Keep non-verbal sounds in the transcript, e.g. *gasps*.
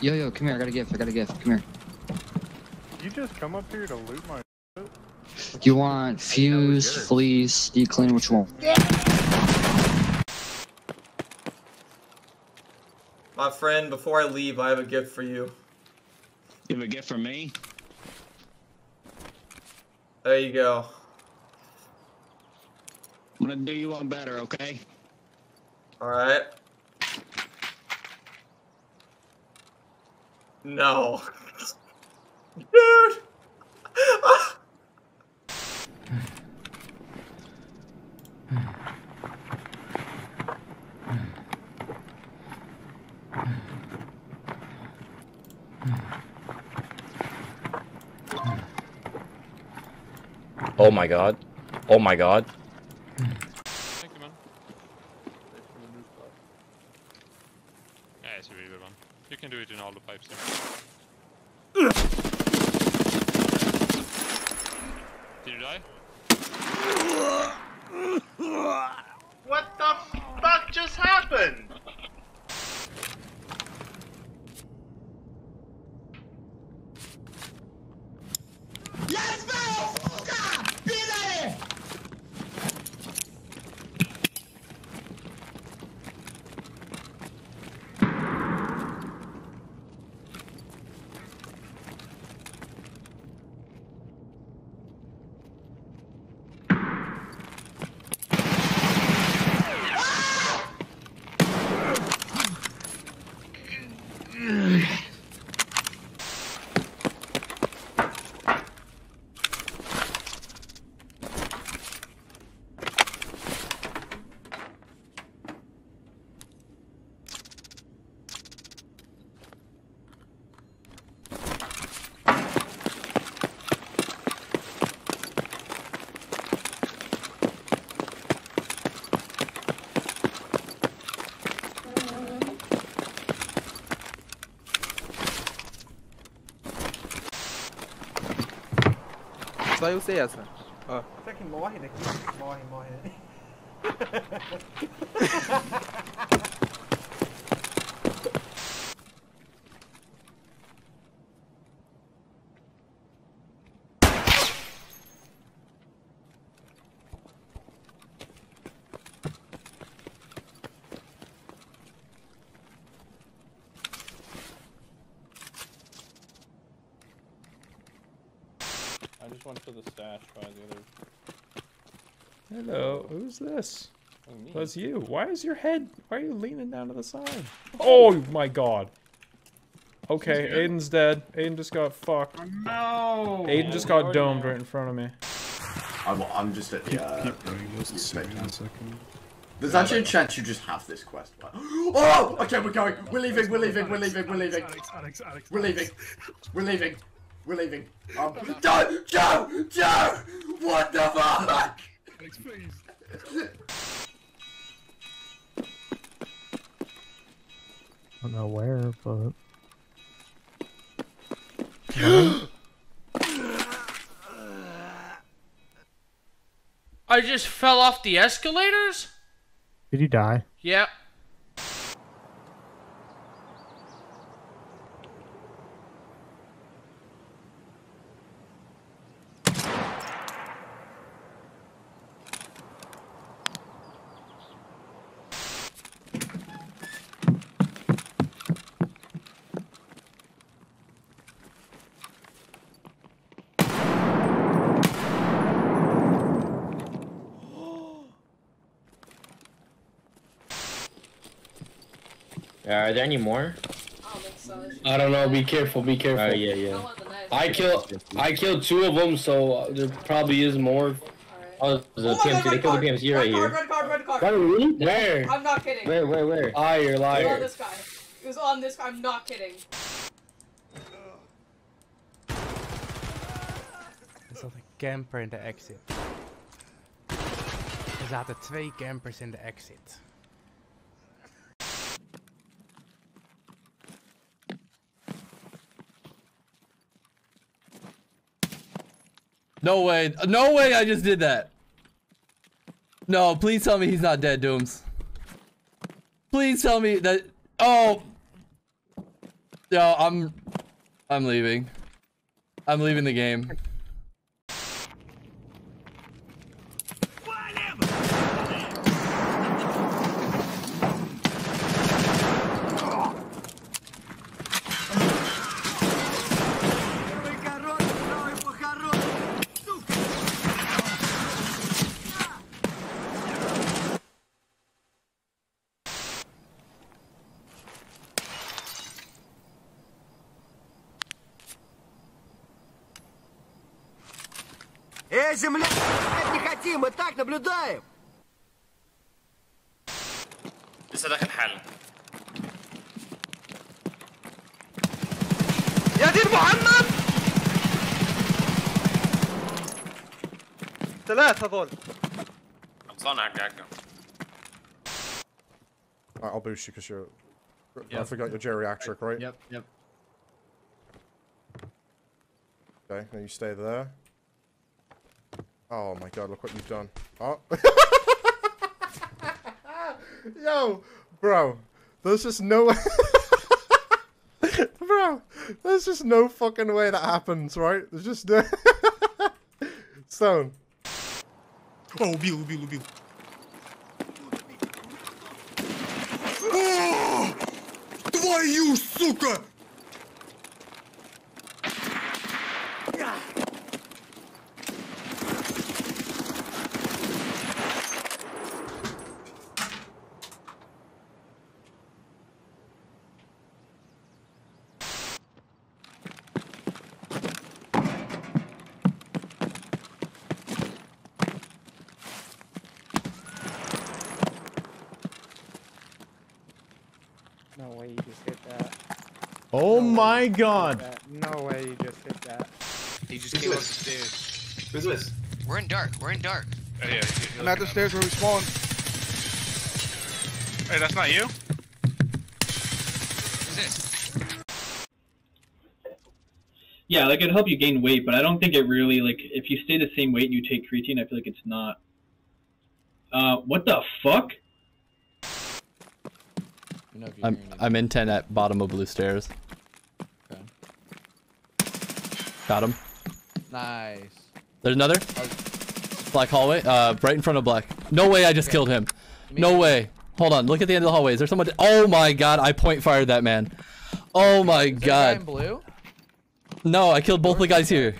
Yo, yo, come here. I got a gift. I got a gift. Come here. You just come up here to loot my. You want fuse, fleece, deep clean, which one? My friend, before I leave, I have a gift for you. You have a gift for me? There you go. I'm gonna do you one better, okay? Alright. No. Dude! Oh my god. Oh my god. Thank you, man. Yeah, it's a really good one. You can do it in all the pipes there. Did you die? What the fuck just happened? Só eu sei essa. Ó. Será que morre daqui? Morre, morre. *laughs* I just went to the stash by the other. Hello, who's this? Oh. That's you. Why is your head? Why are you leaning down to the side? Oh my god. Okay, Aiden's dead. Aiden just got fucked. No. Aiden just got domed right in front of me. I'm, I'm just at the. Uh, Keep going. Just a second. There's actually a chance you just have this quest. But... *gasps* Oh! Okay, we're going. We're leaving. We're leaving. We're leaving. We're leaving. Alex, Alex, Alex. We're leaving. We're leaving. We're leaving. Um, Joe! Joe! Joe! What the fuck? Alex, please. I don't know where, but. *gasps* I just fell off the escalators? Did you die? Yep. Uh, are there any more? I don't know. Be careful. Be careful. Oh yeah, yeah. I killed. I killed two of them, so uh, there probably is more. Oh, the PMC. they killed the PMC right here. Red card, red card. Red really? Where? I'm not kidding. Where, where, where? Liar, It was on liar. this guy. It was on this guy. I'm not kidding. Er zat een camper in de exit. Er zaten twee campers in de exit. No way. No way I just did that. No, please tell me he's not dead, Dooms. Please tell me that. Oh. Yo, I'm, I'm leaving. I'm leaving the game. Эй, земля! Не хотим, мы так наблюдаем! لسه داخل حالا يا دين محمد! ثلاثة هذول خلصانة حق حقه Alright, I'll boost you because you're. I Yep. forgot you're geriatric, right? Yep, yep. Okay, now you stay there. Oh my god, look what you've done. Oh. *laughs* Yo, bro, there's just no way. *laughs* bro, there's just no fucking way that happens, right? There's just no. *laughs* Stone. Oh, убил, убил, убил. Твою, сука! Oh my god. No way you just hit that. He just came up the stairs. Who's this? We're in dark. We're in dark. Yeah, yeah, I'm at the stairs where we spawned. Hey, that's not you? Who's this? Yeah, like it'd help you gain weight, but I don't think it really like if you stay the same weight and you take creatine, I feel like it's not. Uh, what the fuck? I'm I'm in ten at bottom of blue stairs. Got him. Nice. There's another. Black hallway. Uh, right in front of black. No way! I just killed him. No way. Hold on. Look at the end of the hallway. Is there someone? Oh my god! I point fired that man. Oh my god. blue? No, I killed both the guys here.